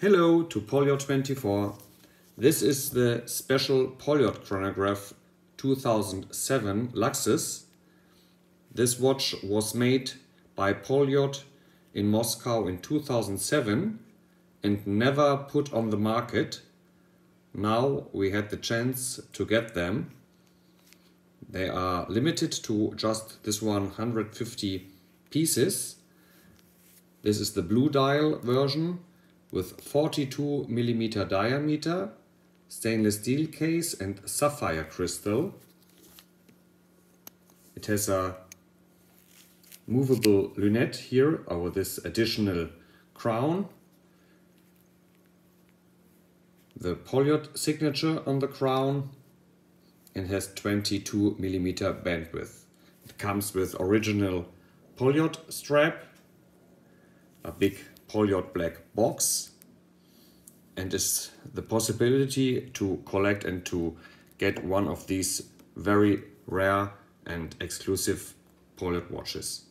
Hello to Poljot24. This is the special Poljot chronograph 2007 Luxus. This watch was made by Poljot in Moscow in 2007 and never put on the market. Now we had the chance to get them. They are limited to just this 150 pieces. This is the blue dial version with 42 millimeter diameter, stainless steel case and sapphire crystal. It has a movable lunette here over this additional crown. The Poljot signature on the crown and has 22 millimeter bandwidth. It comes with original Poljot strap, a big Poljot black box and is the possibility to collect and to get one of these very rare and exclusive Poljot watches.